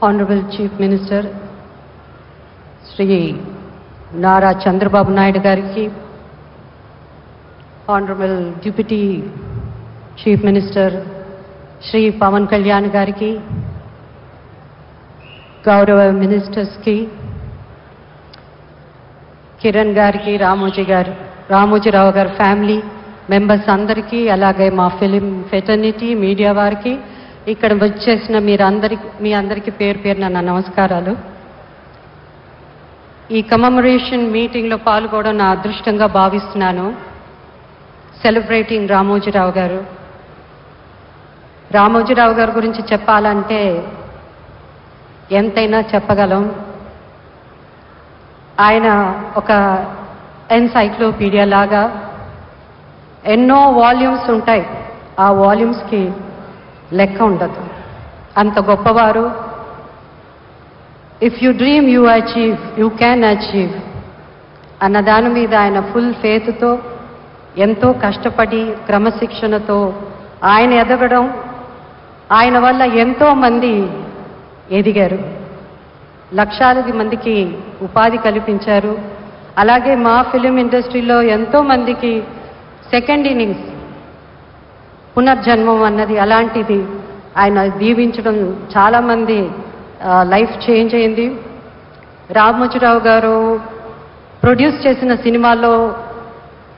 Honorable Chief Minister Shri Nara Chandrababu Naidu గారికి honourable deputy chief minister Shri Pawan Kalyan గారికి గౌరవ మినిస్టర్స్కి కిరణ్ గారికి రామోజీ గారు రామోజీరావు గారి ఫ్యామిలీ మెంబర్స్ అందరికీ అలాగే మా ఫిలిం ఫెటర్నిటీ మీడియా వారికి ఇక్కడ వచ్చేసిన మీరందరి మీ అందరికీ పేరు పేరున నా నమస్కారాలు. ఈ కమమరేషన్ మీటింగ్లో పాల్గొనడం నా అదృష్టంగా భావిస్తున్నాను. సెలబ్రేటింగ్ రామోజీరావు గారు. రామోజీరావు గారి గురించి చెప్పాలంటే ఎంతైనా చెప్పగలం. ఆయన ఒక ఎన్సైక్లోపీడియా లాగా ఎన్నో వాల్యూమ్స్ ఉంటాయి. ఆ వాల్యూమ్స్కి లెక్క ఉండదు. అంత గొప్పవారు. If you dream you achieve you can achieve అన్న దాని మీద ఆయన ఫుల్ ఫేత్తో ఎంతో కష్టపడి క్రమశిక్షణతో ఆయన ఎదగడం ఆయన వల్ల ఎంతోమంది ఎదిగారు. లక్షాది మందికి ఉపాధి కల్పించారు. అలాగే మా ఫిలిం ఇండస్ట్రీలో ఎంతోమందికి సెకండ్ ఇన్నింగ్స్ పునర్జన్మం అన్నది అలాంటిది ఆయన దీవించడం చాలామంది లైఫ్ చేంజ్ అయింది. రామోజీరావు గారు ప్రొడ్యూస్ చేసిన సినిమాల్లో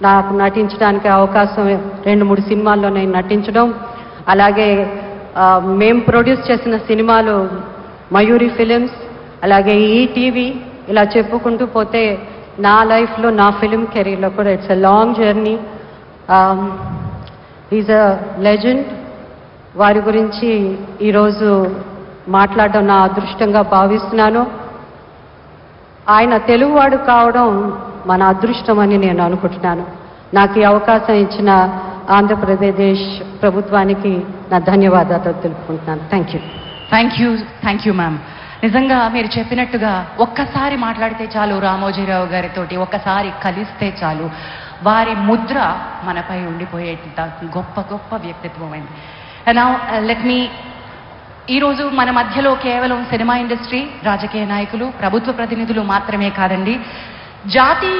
నాకు నటించడానికి అవకాశం రెండు మూడు సినిమాల్లో నేను నటించడం. అలాగే మేము మేం ప్రొడ్యూస్ చేసిన సినిమాలు మయూరి ఫిలిమ్స్ అలాగే ఈటీవీ ఇలా చెప్పుకుంటూ పోతే నా లైఫ్లో నా ఫిలిం కెరీర్లో కూడా it's a long journey is a legend వారి గురించి ఈరోజు మాట్లాడడం నా అదృష్టంగా భావిస్తున్నాను. ఆయన తెలుగువాడు కావడం మన అదృష్టం అని నేను అనుకుంటున్నాను. నాకు ఈ అవకాశం ఇచ్చిన ఆంధ్రప్రదేశ్ ప్రభుత్వానికి నా ధన్యవాదాలు తెలుపుకుంటున్నాను. Thank you thank you thank you ma'am నిజంగా మీరు చెప్పినట్టుగా ఒక్కసారి మాట్లాడితే చాలు రామోజీరావు గారితోటి ఒక్కసారి కలిస్తే చాలు. వారి ముద్ర మనపై ఉండిపోయేంత గొప్ప గొప్ప వ్యక్తిత్వమైంది నా లెట్ మీ uh, ఈరోజు మన మధ్యలో కేవలం సినిమా ఇండస్ట్రీ రాజకీయ నాయకులు ప్రభుత్వ ప్రతినిధులు మాత్రమే కాదండి. జాతి